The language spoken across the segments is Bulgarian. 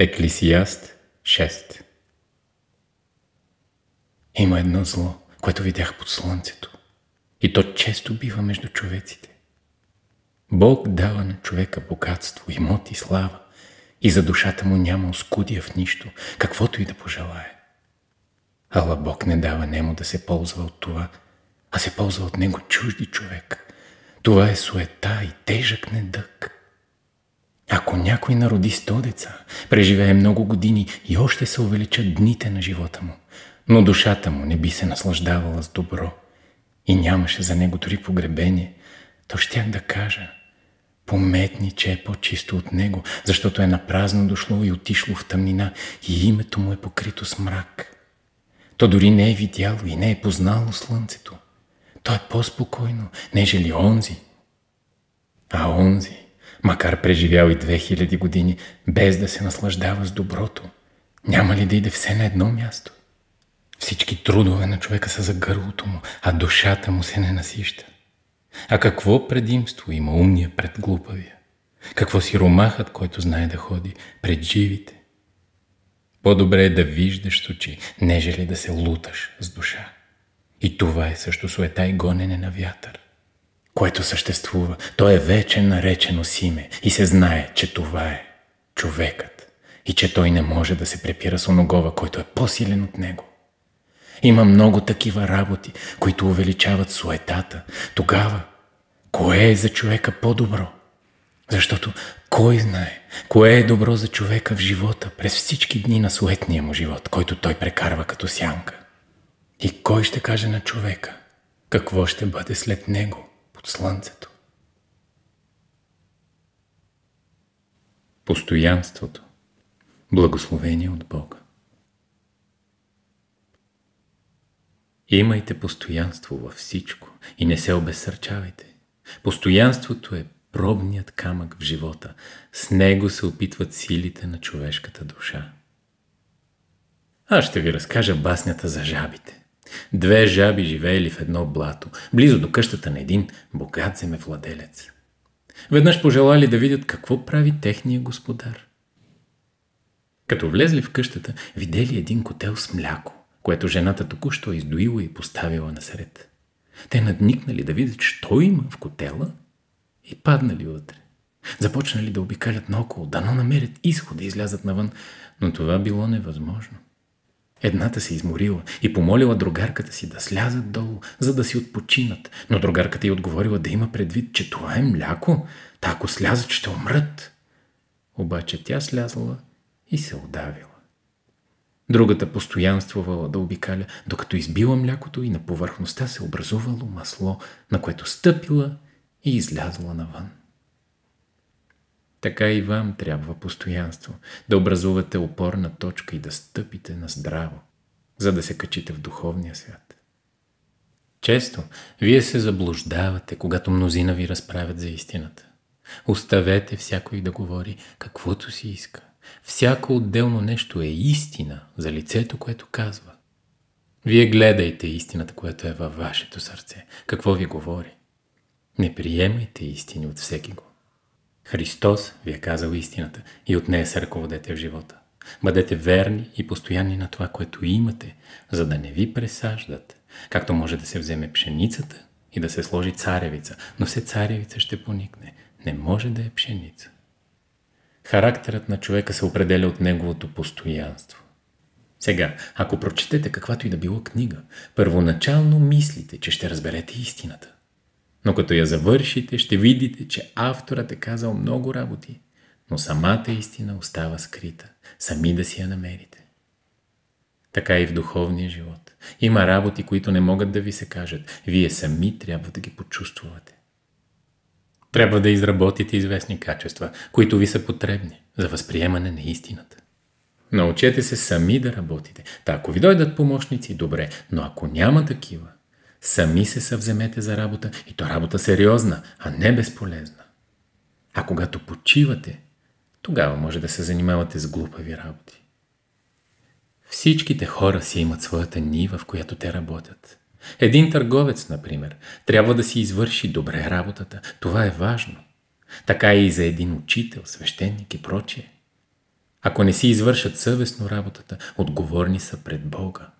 Еклисиаст 6 Има едно зло, което видях под слънцето. И то често бива между човеците. Бог дава на човека богатство, имот и слава. И за душата му няма оскудия в нищо, каквото и да пожелае. Ала Бог не дава нему да се ползва от това, а се ползва от него чужди човек. Това е суета и тежък недък. Ако някой народи сто деца, преживее много години и още се увеличат дните на живота му, но душата му не би се наслаждавала с добро и нямаше за него дори погребение, то щях да кажа, пометни, че е по-чисто от него, защото е напразно дошло и отишло в тъмнина и името му е покрито с мрак. То дори не е видяло и не е познало слънцето. То е по-спокойно, нежели онзи. А онзи, макар преживял и 2000 години, без да се наслаждава с доброто, няма ли да иде все на едно място? Всички трудове на човека са за гърлото му, а душата му се не насища. А какво предимство има умния пред глупавия? Какво си ромахът, който знае да ходи пред живите? По-добре е да виждаш с очи, нежели да се луташ с душа. И това е също суета и гонене на вятър което съществува. То е вече наречено с име и се знае, че това е човекът и че той не може да се препира с оногова, който е по-силен от него. Има много такива работи, които увеличават суетата. Тогава, кое е за човека по-добро? Защото кой знае, кое е добро за човека в живота през всички дни на суетния му живот, който той прекарва като сянка? И кой ще каже на човека какво ще бъде след него? Под слънцето. Постоянството. Благословение от Бога. Имайте постоянство във всичко и не се обесърчавайте. Постоянството е пробният камък в живота. С него се опитват силите на човешката душа. Аз ще ви разкажа баснята за жабите. Две жаби живеели в едно блато, близо до къщата на един богат земевладелец. Веднъж пожелали да видят какво прави техния господар. Като влезли в къщата, видели един котел с мляко, което жената току-що издоила и поставила насред. Те надникнали да видят, що има в котела и паднали вътре. Започнали да обикалят наоколо, дано намерят изход да излязат навън, но това било невъзможно. Едната се изморила и помолила другарката си да слязат долу, за да си отпочинат, но другарката й отговорила да има предвид, че това е мляко, та ако слязат ще умрат. Обаче тя слязала и се удавила. Другата постоянствувала да обикаля, докато избила млякото и на повърхността се образувало масло, на което стъпила и излязла навън. Така и вам трябва постоянство, да образувате опорна точка и да стъпите на здраво, за да се качите в духовния свят. Често вие се заблуждавате, когато мнозина ви разправят за истината. Оставете всякой да говори каквото си иска. Всяко отделно нещо е истина за лицето, което казва. Вие гледайте истината, която е във вашето сърце. Какво ви говори? Не приемайте истини от всеки го. Христос ви е казал истината и от нея се ръководете в живота. Бъдете верни и постоянни на това, което имате, за да не ви пресаждат. Както може да се вземе пшеницата и да се сложи царевица, но все царевица ще поникне. Не може да е пшеница. Характерът на човека се определя от неговото постоянство. Сега, ако прочетете каквато и да било книга, първоначално мислите, че ще разберете истината. Но като я завършите, ще видите, че авторът е казал много работи, но самата истина остава скрита. Сами да си я намерите. Така и в духовния живот. Има работи, които не могат да ви се кажат. Вие сами трябва да ги почувствувате. Трябва да изработите известни качества, които ви са потребни за възприемане на истината. Научете се сами да работите. Та ако ви дойдат помощници, добре, но ако няма такива, Сами се съвземете за работа и то работа сериозна, а не безполезна. А когато почивате, тогава може да се занимавате с глупави работи. Всичките хора си имат своята нива, в която те работят. Един търговец, например, трябва да си извърши добре работата. Това е важно. Така и за един учител, свещеник и прочие. Ако не си извършат съвестно работата, отговорни са пред Бога.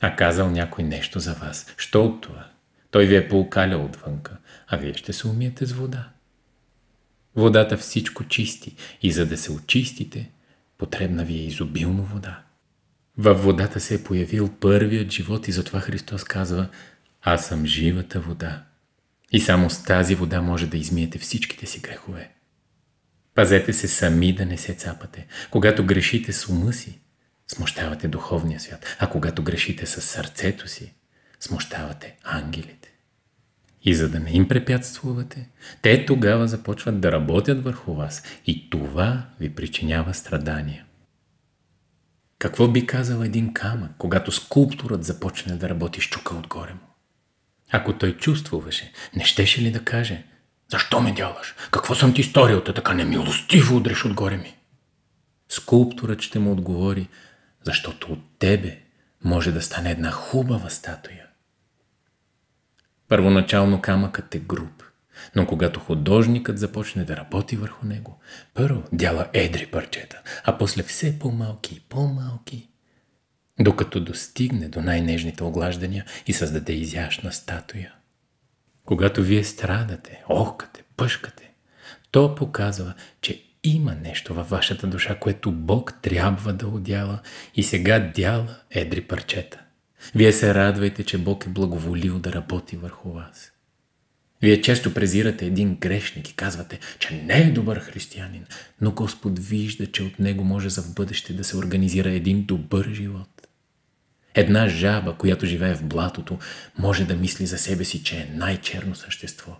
А казал някой нещо за вас. Що от това? Той ви е поукалял отвънка, а вие ще се умиете с вода. Водата всичко чисти и за да се очистите, потребна ви е изобилно вода. Във водата се е появил първият живот и затова Христос казва Аз съм живата вода. И само с тази вода може да измиете всичките си грехове. Пазете се сами да не се цапате. Когато грешите с ума си, смущавате духовния свят, а когато грешите с сърцето си, смущавате ангелите. И за да не им препятствувате, те тогава започват да работят върху вас и това ви причинява страдания. Какво би казал един камък, когато скулптурът започне да работи с чука отгоре му? Ако той чувствуваше, не щеше ли да каже «Защо ме дялаш? Какво съм ти сторил, така немилостиво удреш отгоре ми?» Скулптурът ще му отговори «Защото от тебе може да стане една хубава статуя». Първоначално камъкът е груб, но когато художникът започне да работи върху него, първо дяла едри парчета, а после все по-малки и по-малки, докато достигне до най-нежните оглаждания и създаде изящна статуя. Когато вие страдате, охкате, пъшкате, то показва, че има нещо във вашата душа, което Бог трябва да отдяла и сега дяла едри парчета. Вие се радвайте, че Бог е благоволил да работи върху вас. Вие често презирате един грешник и казвате, че не е добър християнин, но Господ вижда, че от него може за в бъдеще да се организира един добър живот. Една жаба, която живее в блатото, може да мисли за себе си, че е най-черно същество.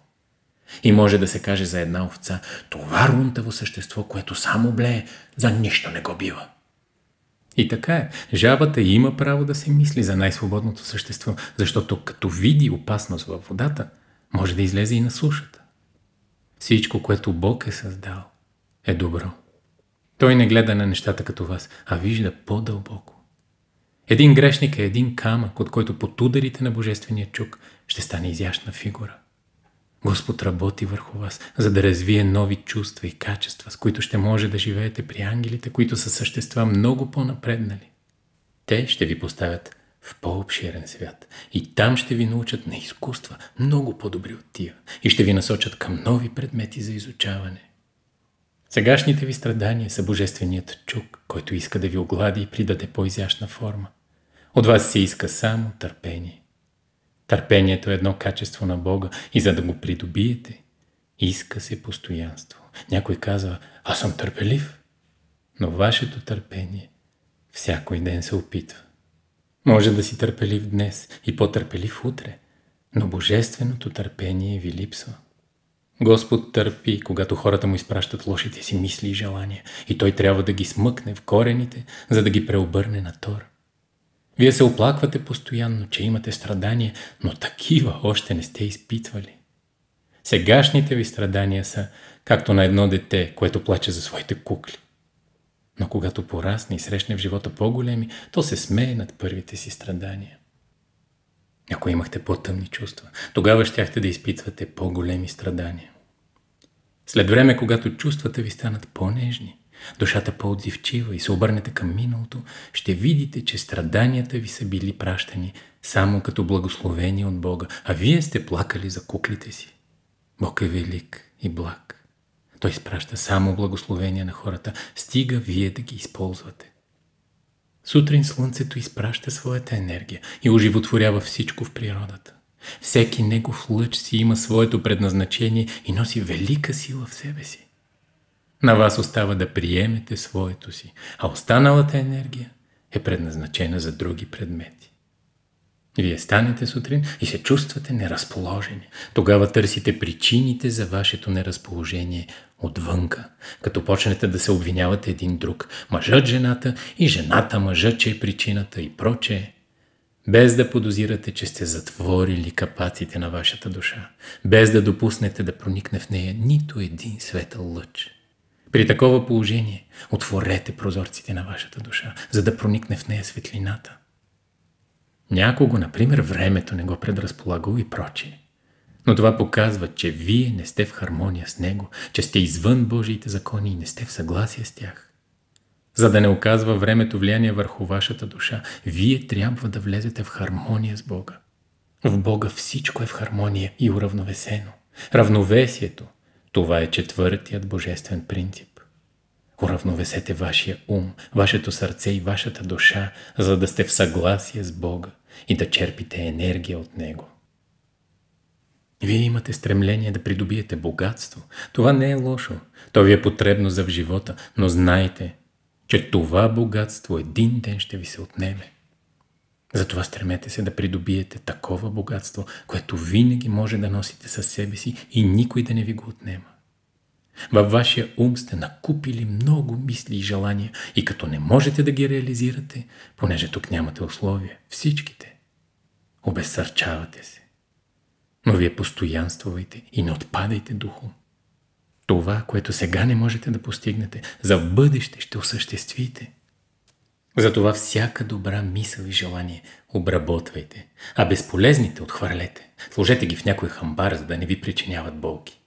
И може да се каже за една овца, това рунтаво същество, което само блее, за нищо не го бива. И така е. Жабата има право да се мисли за най-свободното същество, защото като види опасност във водата, може да излезе и на сушата. Всичко, което Бог е създал, е добро. Той не гледа на нещата като вас, а вижда по-дълбоко. Един грешник е един камък, от който под ударите на Божествения чук ще стане изящна фигура. Господ работи върху вас, за да развие нови чувства и качества, с които ще може да живеете при ангелите, които са същества много по-напреднали. Те ще ви поставят в по-обширен свят и там ще ви научат на изкуства, много по-добри от тия и ще ви насочат към нови предмети за изучаване. Сегашните ви страдания са божественият чук, който иска да ви оглади и придаде по-изящна форма. От вас се иска само търпение. Търпението е едно качество на Бога и за да го придобиете, иска се постоянство. Някой казва, аз съм търпелив, но вашето търпение всякой ден се опитва. Може да си търпелив днес и по-търпелив утре, но божественото търпение ви липсва. Господ търпи, когато хората му изпращат лошите си мисли и желания и той трябва да ги смъкне в корените, за да ги преобърне на тор. Вие се оплаквате постоянно, че имате страдания, но такива още не сте изпитвали. Сегашните ви страдания са както на едно дете, което плаче за своите кукли. Но когато порасне и срещне в живота по-големи, то се смее над първите си страдания. Ако имахте по-тъмни чувства, тогава щяхте да изпитвате по-големи страдания. След време, когато чувствата ви станат по-нежни, душата по-отзивчива и се обърнете към миналото, ще видите, че страданията ви са били пращани само като благословение от Бога, а вие сте плакали за куклите си. Бог е велик и благ. Той изпраща само благословения на хората, стига вие да ги използвате. Сутрин Слънцето изпраща своята енергия и оживотворява всичко в природата. Всеки негов лъч си има своето предназначение и носи велика сила в себе си. На вас остава да приемете своето си, а останалата енергия е предназначена за други предмети. Вие станете сутрин и се чувствате неразположени. Тогава търсите причините за вашето неразположение отвънка, като почнете да се обвинявате един друг, мъжът жената и жената мъжът, че е причината и прочее, без да подозирате, че сте затворили капаците на вашата душа, без да допуснете да проникне в нея нито един светъл лъч. При такова положение отворете прозорците на вашата душа, за да проникне в нея светлината. Някого, например, времето не го предразполагало и прочие. Но това показва, че вие не сте в хармония с Него, че сте извън Божиите закони и не сте в съгласие с тях. За да не оказва времето влияние върху вашата душа, вие трябва да влезете в хармония с Бога. В Бога всичко е в хармония и уравновесено. Равновесието – това е четвъртият божествен принцип. Уравновесете вашия ум, вашето сърце и вашата душа, за да сте в съгласие с Бога и да черпите енергия от Него. Вие имате стремление да придобиете богатство. Това не е лошо. То ви е потребно за в живота, но знайте, че това богатство един ден ще ви се отнеме. Затова стремете се да придобиете такова богатство, което винаги може да носите със себе си и никой да не ви го отнема. Във вашия ум сте накупили много мисли и желания и като не можете да ги реализирате, понеже тук нямате условия, всичките, обезсърчавате се. Но вие постоянствувайте и не отпадайте духом. Това, което сега не можете да постигнете, за бъдеще ще осъществите. Затова всяка добра мисъл и желание обработвайте, а безполезните отхвърлете. Сложете ги в някой хамбар, за да не ви причиняват болки.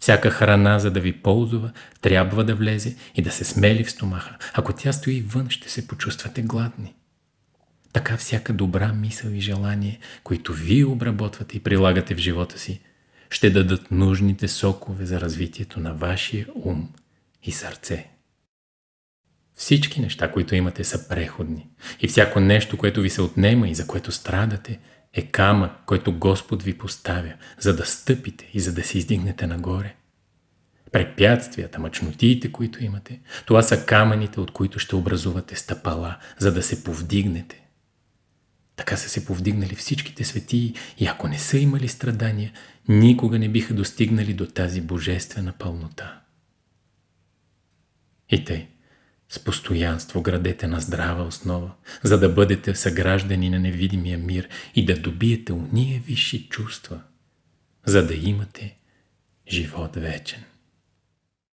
Всяка храна, за да ви ползва, трябва да влезе и да се смели в стомаха. Ако тя стои вън, ще се почувствате гладни. Така всяка добра мисъл и желание, които вие обработвате и прилагате в живота си, ще дадат нужните сокове за развитието на вашия ум и сърце. Всички неща, които имате, са преходни. И всяко нещо, което ви се отнема и за което страдате, е камък, който Господ ви поставя, за да стъпите и за да се издигнете нагоре. Препятствията, мъчнотиите, които имате, това са камъните, от които ще образувате стъпала, за да се повдигнете. Така са се повдигнали всичките светии и ако не са имали страдания, никога не биха достигнали до тази божествена пълнота. И тъй, с постоянство градете на здрава основа, за да бъдете съграждани на невидимия мир и да добиете уния висши чувства, за да имате живот вечен.